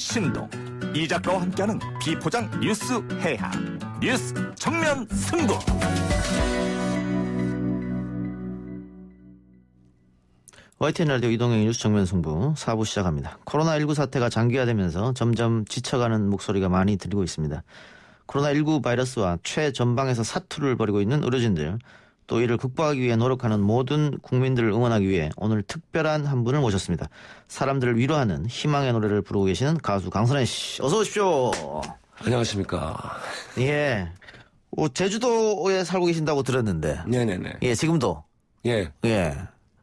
신동. 이 작가와 함께하는 비포장 뉴스 해학 뉴스 정면 승부. YTN 라디오 이동형 뉴스 정면 승부. 4부 시작합니다. 코로나19 사태가 장기화되면서 점점 지쳐가는 목소리가 많이 들리고 있습니다. 코로나19 바이러스와 최전방에서 사투를 벌이고 있는 의료진들 또 이를 극복하기 위해 노력하는 모든 국민들을 응원하기 위해 오늘 특별한 한 분을 모셨습니다. 사람들을 위로하는 희망의 노래를 부르고 계시는 가수 강선혜 씨 어서 오십시오. 안녕하십니까. 예. 어, 제주도에 살고 계신다고 들었는데 네네네. 예 지금도 예, 예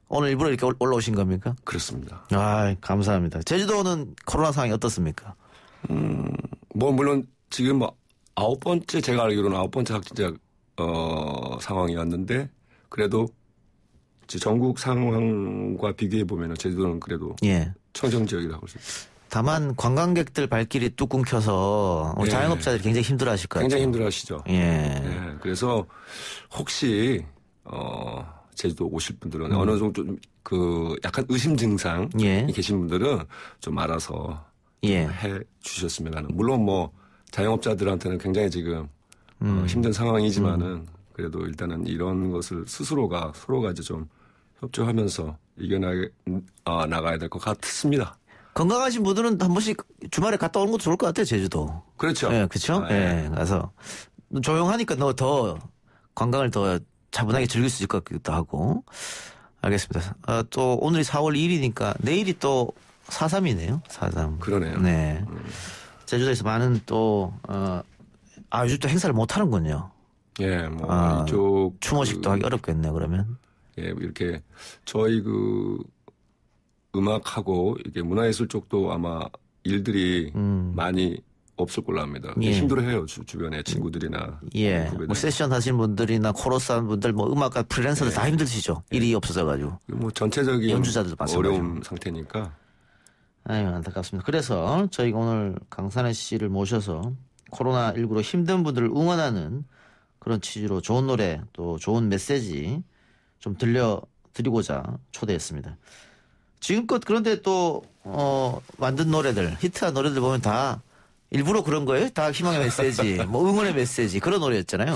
오늘 일부러 이렇게 올- 올라오신 겁니까? 그렇습니다. 아, 감사합니다. 제주도는 코로나 상황이 어떻습니까? 뭐, 물론 지금 뭐 아홉 번째, 제가 알기로는 아홉 번째 확진자, 어, 상황이었는데, 그래도 전국 상황과 비교해 보면 제주도는 그래도 예. 청정 지역이라고 할 수 있어요. 다만 관광객들 발길이 뚝 끊겨서 우리 예. 자영업자들이 굉장히 힘들어하실 것 같아요. 굉장히 힘들어 하시죠. 예. 예, 그래서 혹시, 어, 제주도 오실 분들은 어느 정도 좀그 약간 의심 증상이 음. 예. 계신 분들은 좀 알아서 예. 해 주셨으면 하는. 물론 뭐 자영업자들한테는 굉장히 지금 음. 어, 힘든 상황이지만은 그래도 일단은 이런 것을 스스로가 서로가 이제 좀 협조하면서 이겨나가 어, 나가야 될 것 같습니다. 건강하신 분들은 한 번씩 주말에 갔다 오는 것도 좋을 것 같아요, 제주도. 그렇죠. 예, 그렇죠? 아, 예. 예. 가서 조용하니까 너 더 관광을 더 차분하게 즐길 수 있을 것 같기도 하고. 알겠습니다. 아, 또 오늘이 4월 2일이니까 내일이 또 4.3이네요. 4.3. 그러네요. 네. 제주도에서 많은 또, 어, 아, 요즘 또 행사를 못 하는군요. 예, 뭐 아, 이쪽 추모식도 그, 하기 어렵겠네요, 그러면. 예, 이렇게 저희 그 음악하고 이게 문화예술 쪽도 아마 일들이 많이 없을 걸로 합니다. 음. 예. 힘들어해요 주, 주변에 친구들이나 예. 뭐 세션 하시는 분들이나 코러스 하는 분들, 뭐 음악가 프리랜서들 다 힘드시죠. 일이 없어져가지고. 뭐 전체적인 연주자들도 마찬가지고. 어려운 상태니까 아유, 안타깝습니다. 그래서 저희가 오늘 강산혜 씨를 모셔서 코로나19로 힘든 분들을 응원하는 그런 취지로 좋은 노래 또 좋은 메시지 좀 들려드리고자 초대했습니다. 지금껏 그런데 또, 어, 만든 노래들, 히트한 노래들 보면 다 일부러 그런 거예요? 다 희망의 메시지, 뭐 응원의 메시지, 그런 노래였잖아요.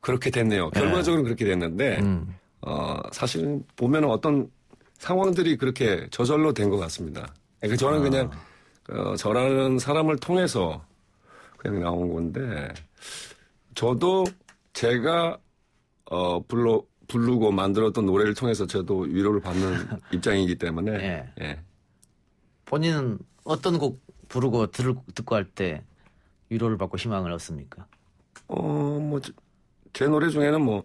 그렇게 됐네요. 결과적으로 그렇게 됐는데 음. 어, 사실 보면 어떤 상황들이 그렇게 저절로 된 것 같습니다. 그러니까 저는 그냥 어, 저라는 사람을 통해서 그냥 나온 건데 저도 제가 어, 불러 부르고 만들었던 노래를 통해서 저도 위로를 받는 입장이기 때문에 예. 예. 본인은 어떤 곡 부르고 들, 듣고 할 때 위로를 받고 희망을 얻습니까? 어, 뭐, 제- 제 노래 중에는 뭐,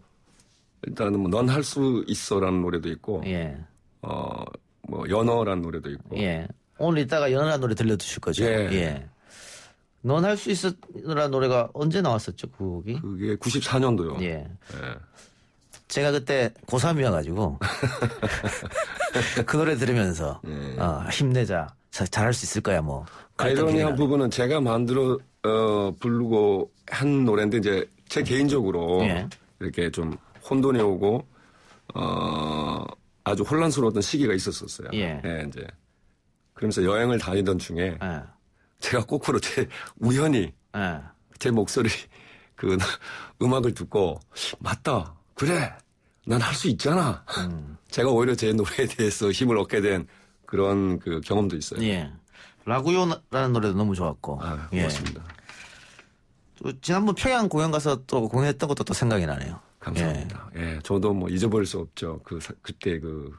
일단은 뭐, 넌 할 수 있어라는 노래도 있고, 예. 어, 뭐, 연어라는 노래도 있고. 예. 오늘 이따가 연하라는 노래 들려주실 거죠? 예. 넌 할 수 있어라는 노래가 언제 나왔었죠, 그 곡이? 그게 94년도요. 예. 제가 그때 고3이어가지고 그 노래 들으면서 어, 힘내자. 자- 잘할 수 있을 거야, 뭐. 아이러니한 나요. 부분은 제가 만들어, 어, 부르고 한 노래인데, 이제, 제 개인적으로, 예. 이렇게 좀 혼돈이 오고, 어, 아주 혼란스러웠던 시기가 있었었어요. 예. 이제. 그러면서 여행을 다니던 중에, 예. 제가 거꾸로 제, 우연히, 예. 제 목소리 그 음악을 듣고 맞다 그래 난 할 수 있잖아 제가 오히려 제 노래에 대해서 힘을 얻게 된 그런 그 경험도 있어요 예. 라구요라는 노래도 너무 좋았고. 아, 예. 고맙습니다 또 지난번 평양 공연 가서 또 공연했던 것도 또 생각이 나네요. 감사합니다 예. 저도 뭐 잊어버릴 수 없죠 그 사- 그때 그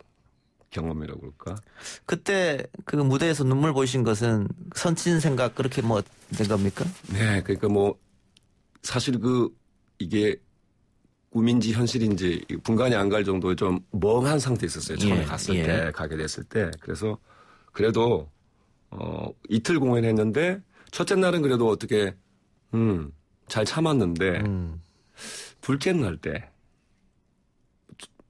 경험이라고 그럴까 그때 그 무대에서 눈물 보이신 것은 선친 생각 그렇게 뭐 된 겁니까? 네 그러니까 뭐 사실 그 이게 꿈인지 현실인지 분간이 안 갈 정도의 좀 멍한 상태에 있었어요. 처음에 예, 갔을 예. 때, 가게 됐을 때. 그래서 그래도, 어, 이틀 공연했는데, 첫째 날은 그래도 어떻게, 음, 잘 참았는데, 음. 둘째 날 때,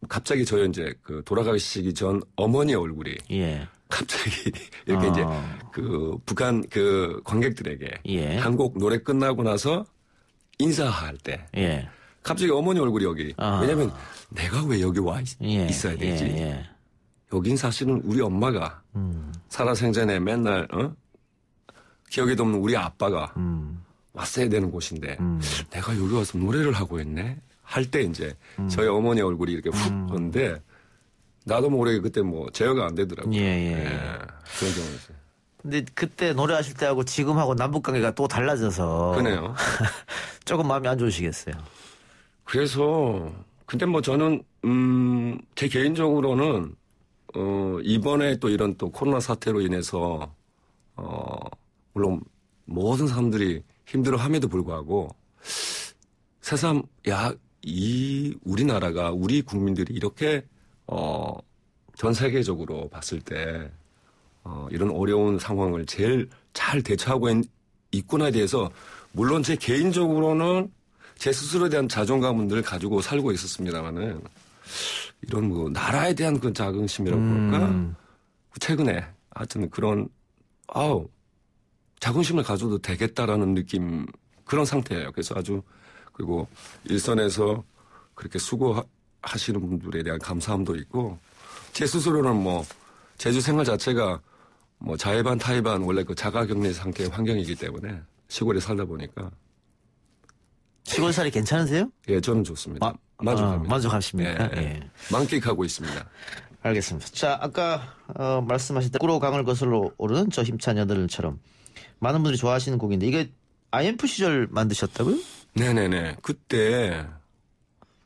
갑자기 저희 이제 그 돌아가시기 전 어머니 얼굴이 예. 갑자기 이렇게 아. 이제 그 북한 그 관객들에게 예. 한곡 노래 끝나고 나서 인사할 때 예. 갑자기 어머니 얼굴이 여기. 아. 왜냐면 내가 왜 여기 와 있, 예. 어야 되지? 예. 예. 여긴 사실은 우리 엄마가 음. 살아생전에 맨날 어? 기억에 남는 우리 아빠가 음. 왔어야 되는 곳인데 음. 내가 여기 와서 노래를 하고 있네 할 때 이제 저희 어머니 얼굴이 이렇게 훅 오는데 나도 모르게 그때 뭐 제어가 안 되더라고요. 예, 예, 예. 그런 경우 있어요. 근데 그때 노래하실 때하고 지금하고 남북 관계가 또 달라져서 그네요. 조금 마음이 안 좋으시겠어요. 그래서 근데 뭐 저는 음, 제 개인적으로는 어, 이번에 또 이런 또 코로나 사태로 인해서 어, 물론 모든 사람들이 힘들어함에도 불구하고 새삼 야, 이 우리나라가 우리 국민들이 이렇게 어, 전 세계적으로 봤을 때 어, 이런 어려운 상황을 제일 잘 대처하고 있, 있구나에 대해서 물론 제 개인적으로는 제 스스로에 대한 자존감을 늘 가지고 살고 있었습니다만은 이런 뭐 나라에 대한 그 자긍심이라고 그럴까 음. 최근에 하여튼 그런 아우 자긍심을 가져도 되겠다라는 느낌 그런 상태예요. 그래서 아주 그리고 일선에서 그렇게 수고하시는 분들에 대한 감사함도 있고 제 스스로는 뭐 제주 생활 자체가 뭐 자해반 타해반 원래 그 자가격리 상태의 환경이기 때문에 시골에 살다 보니까 시골살이 괜찮으세요? 예 저는 좋습니다. 마- 만족합니다. 아, 만족하십니까? 예, 예. 만끽하고 있습니다. 알겠습니다. 자, 아까 어, 말씀하신 대로 꾸로 강을 거슬러 오르는 저 힘찬 여들처럼 많은 분들이 좋아하시는 곡인데 이게 IMF 시절 만드셨다고요? 네네네. 그때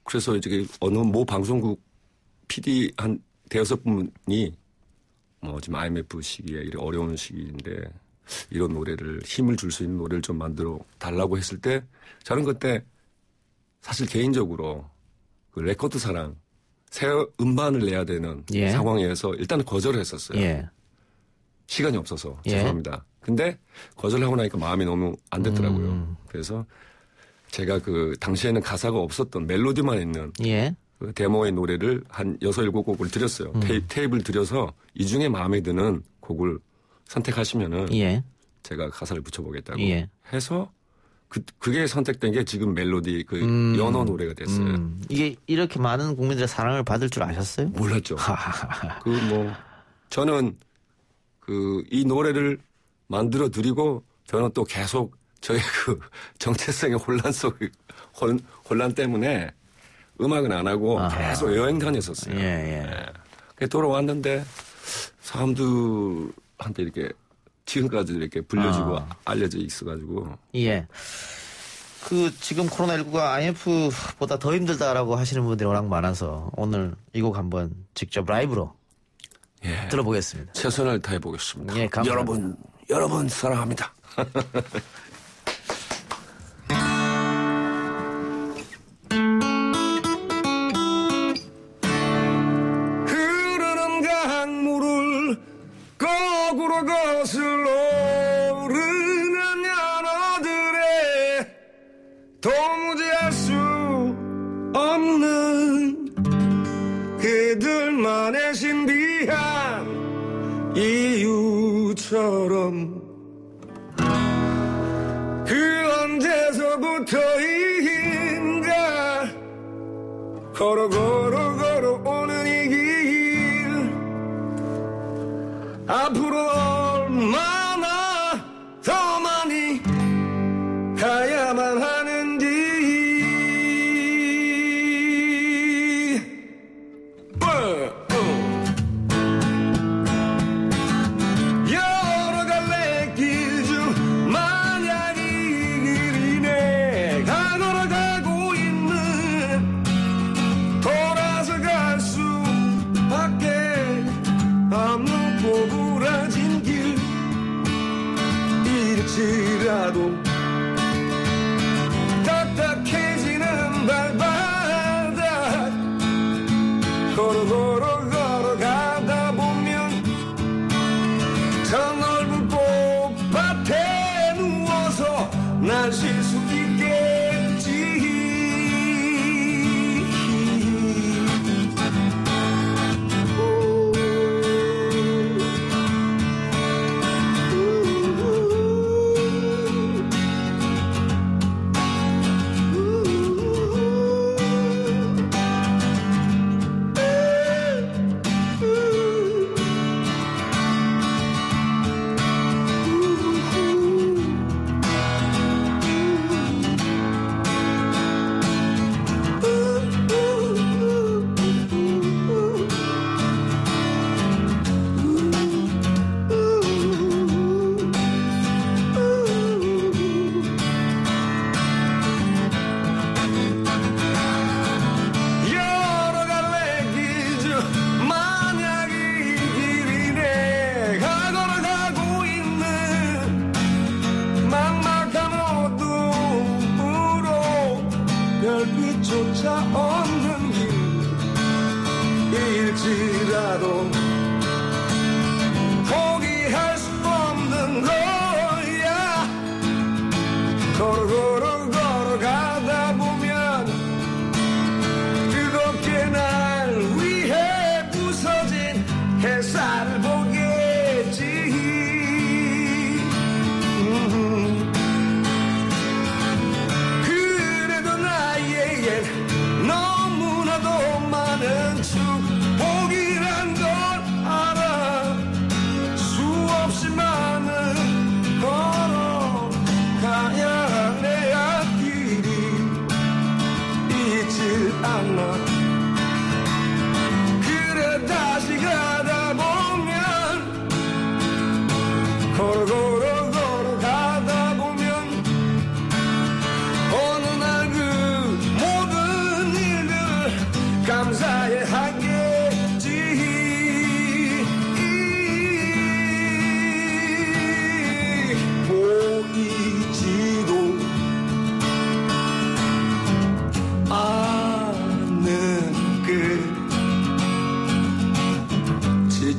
그래서 이제 어느 모 방송국 PD 한 대여섯 분이 뭐 지금 IMF 시기에 이런 어려운 시기인데 이런 노래를 힘을 줄 수 있는 노래를 좀 만들어 달라고 했을 때 저는 그때 사실 개인적으로 그 레코드 사랑 새 음반을 내야 되는 예. 상황에서 일단은 거절을 했었어요. 예. 시간이 없어서 예. 죄송합니다. 근데 거절하고 나니까 마음이 너무 안 됐더라고요. 음. 그래서 제가 그 당시에는 가사가 없었던 멜로디만 있는 예. 그 데모의 노래를 한 여섯 일곱 곡을 드렸어요. 음. 테이프, 테이프를 드려서 이 중에 마음에 드는 곡을 선택하시면은 예. 제가 가사를 붙여보겠다고 예. 해서 그, 그게 선택된 게 지금 멜로디 그 음. 연어 노래가 됐어요. 음, 이게 이렇게 많은 국민들의 사랑을 받을 줄 아셨어요? 몰랐죠. 그 뭐 저는 그 이 노래를 만들어 드리고 저는 또 계속 저의 그 정체성의 혼란 속 혼, 혼란 때문에 음악은 안 하고 아하. 계속 여행 다녔었어요. 예, 예. 그래서 돌아왔는데 사람들한테 이렇게 지금까지 이렇게 불려지고 아. 알려져 있어가지고 예. 그 지금 코로나19가 IMF보다 더 힘들다라고 하시는 분들이 워낙 많아서 오늘 이 곡 한번 직접 라이브로 예, 들어보겠습니다. 최선을 다해 보겠습니다. 예, 감사합니다. 여러분, 여러분 사랑합니다. 이유처럼 그 언제서부터인가 걸어 걸어 걸어오는 이 길. 앞으로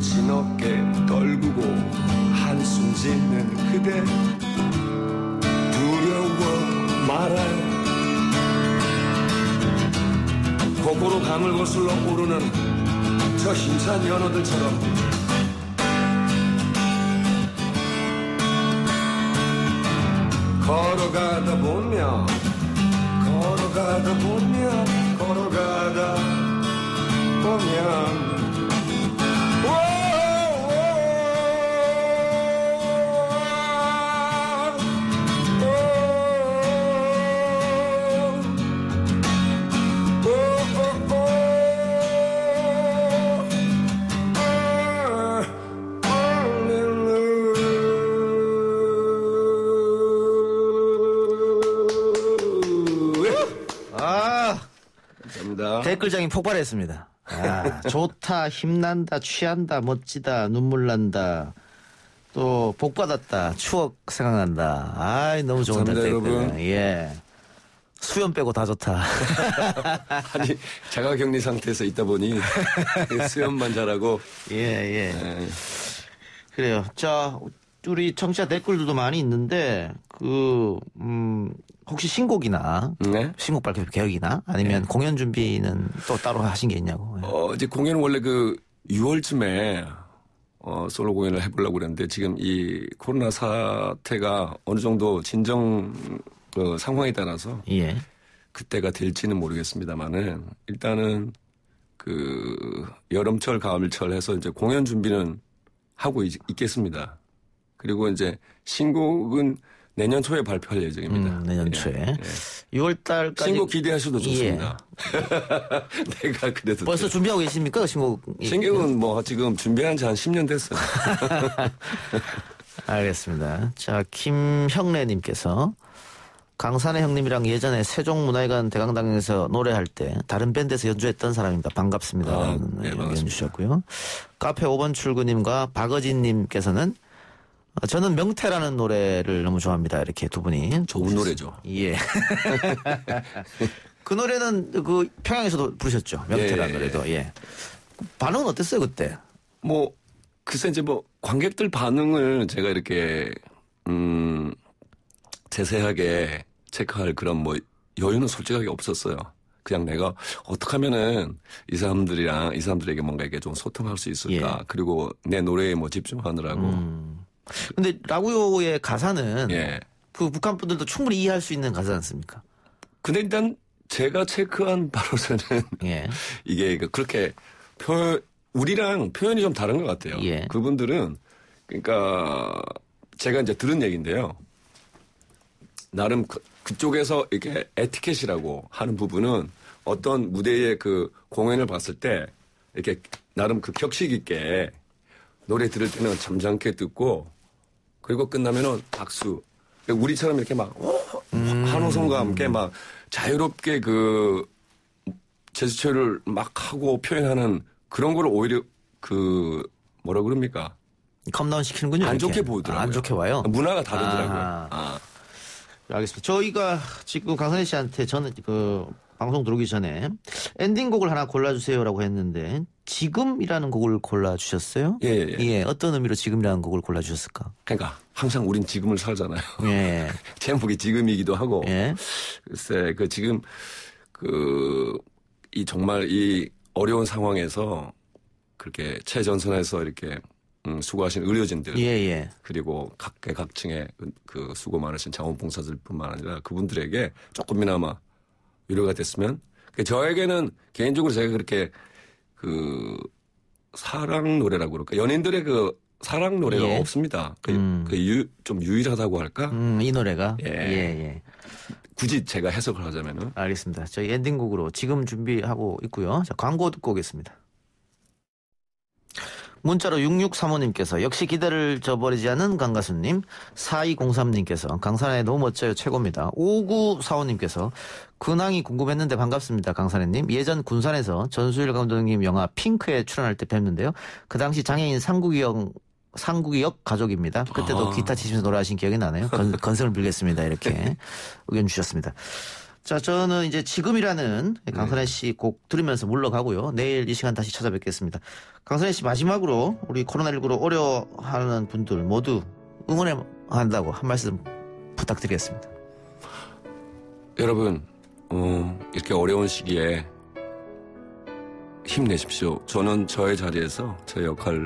진없게 떨구고 한숨 짓는 그대 두려워 말아요. 고고로 감을 거슬러 오르는 저 힘찬 연어들처럼 걸어가다 보면 걸어가다 보면 걸어가다 보면 댓글장이 폭발했습니다. 아, 좋다, 힘난다, 취한다, 멋지다, 눈물 난다. 또 복 받았다, 추억 생각난다. 아이 너무 좋은 댓글. 여러분. 예. 수염 빼고 다 좋다. 아니 자가격리 상태에서 있다 보니 수염만 잘하고 예, 예. 예. 그래요. 자, 우리 청취자 댓글들도 많이 있는데, 그, 음, 혹시 신곡이나, 네. 신곡 발표 계획이나, 아니면 공연 준비는 또 따로 하신 게 있냐고. 예. 어, 이제 공연은 원래 그 6월쯤에 어, 솔로 공연을 해보려고 그랬는데 지금 이 코로나 사태가 어느 정도 진정 그 상황에 따라서 예. 그때가 될지는 모르겠습니다만은 일단은 그 여름철 가을철 해서 이제 공연 준비는 하고 있, 겠습니다 그리고 이제 신곡은 내년 초에 발표할 예정입니다. 음, 내년 예, 초에. 예. 6월 달까지. 신곡 기대하셔도 예. 좋습니다. 내가 그래도 벌써 준비하고 계십니까? 그 신곡. 신곡은 뭐 지금 준비한 지 한 10년 됐어요. 알겠습니다. 자, 김형래 님께서 강산의 형님이랑 예전에 세종문화회관 대강당에서 노래할 때 다른 밴드에서 연주했던 사람입니다. 반갑습니다. 아, 네, 반갑습니다. 주셨고요. 카페 5번 출구님과 박어진님께서는 어, 저는 명태라는 노래를 너무 좋아합니다. 이렇게 두 분이. 좋은 노래죠. 예. 그 노래는 그 평양에서도 부르셨죠. 명태라는 예. 노래도. 예. 반응은 어땠어요, 그때? 뭐 글쎄 이제 뭐 관객들 반응을 제가 이렇게 음 세세하게 체크할 그런 뭐 여유는 솔직하게 없었어요. 그냥 내가 어떻게 하면은 이 사람들이랑 이 사람들에게 뭔가 이게 좀 소통할 수 있을까. 예. 그리고 내 노래에 뭐 집중하느라고. 근데 라구요의 가사는 예. 그 북한 분들도 충분히 이해할 수 있는 가사지 않습니까? 근데 일단 제가 체크한 바로서는 예. 이게 그 그렇게 표 우리랑 표현이 좀 다른 것 같아요. 예. 그분들은 그러니까 제가 이제 들은 얘기인데요. 나름 그, 그쪽에서 이렇게 에티켓이라고 하는 부분은 어떤 무대의 그 공연을 봤을 때 이렇게 나름 그 격식 있게 노래 들을 때는 점잖게 듣고 그리고 끝나면은 박수. 우리처럼 이렇게 막 어, 환호성과 함께 막 자유롭게 그 제스처를 막 하고 표현하는 그런 거를 오히려 그 뭐라 그럽니까? calm down 시키는군요. 안 이렇게. 좋게 보더라고요. 아, 안 좋게 봐요. 문화가 다르더라고요. 아. 아. 알겠습니다. 저희가 지금 강산에 씨한테 저는 그 방송 들어오기 전에 엔딩곡을 하나 골라주세요라고 했는데 지금이라는 곡을 골라주셨어요? 예, 예, 예. 어떤 의미로 지금이라는 곡을 골라주셨을까? 그러니까 항상 우린 지금을 살잖아요. 예. 제목이 지금이기도 하고. 예. 글쎄, 그 지금 그 이 정말 이 어려운 상황에서 그렇게 최전선에서 이렇게 음, 수고하신 의료진들 예, 예. 그리고 각계 각층의 그, 그 수고 많으신 자원봉사자들뿐만 아니라 그분들에게 조금이나마 위로가 됐으면 그 저에게는 개인적으로 제가 그렇게 그 사랑 노래라고 그럴까 연인들의 그 사랑 노래가 예. 없습니다. 그, 음. 그 유, 좀 유일하다고 할까? 음, 이 노래가? 예. 예, 예. 굳이 제가 해석을 하자면은 알겠습니다. 저희 엔딩곡으로 지금 준비하고 있고요. 자, 광고 듣고 오겠습니다. 문자로 6635님께서 역시 기대를 저버리지 않는 강가수님 4203님께서 강산에 너무 멋져요 최고입니다 5945님께서 근황이 궁금했는데 반갑습니다 강산해님 예전 군산에서 전수일 감독님 영화 핑크에 출연할 때 뵀는데요 그 당시 장애인 상국이 형 상국이 역 가족입니다 그때도 아. 기타 치시면서 노래하신 기억이 나네요 건, 건승을 빌겠습니다 이렇게 의견 주셨습니다 자, 저는 이제 지금이라는 강선혜 씨 곡 들으면서 물러가고요. 내일 이 시간 다시 찾아뵙겠습니다. 강선혜 씨 마지막으로 우리 코로나19로 어려워하는 분들 모두 응원한다고 한 말씀 부탁드리겠습니다. 여러분, 어, 이렇게 어려운 시기에 힘내십시오. 저는 저의 자리에서 제 역할에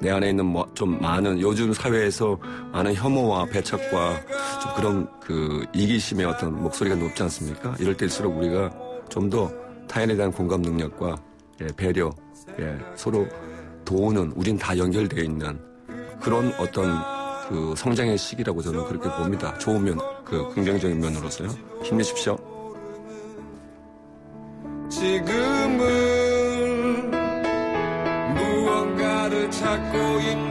내 안에 있는 뭐 좀 많은 요즘 사회에서 많은 혐오와 배척과 좀 그런 그 이기심의 어떤 목소리가 높지 않습니까? 이럴 때일수록 우리가 좀 더 타인에 대한 공감 능력과 예, 배려, 예, 서로 도우는 우린 다 연결되어 있는 그런 어떤 그 성장의 시기라고 저는 그렇게 봅니다. 좋은 면, 그 긍정적인 면으로서요. 힘내십시오. 지금은 무언가를 찾고 있나요?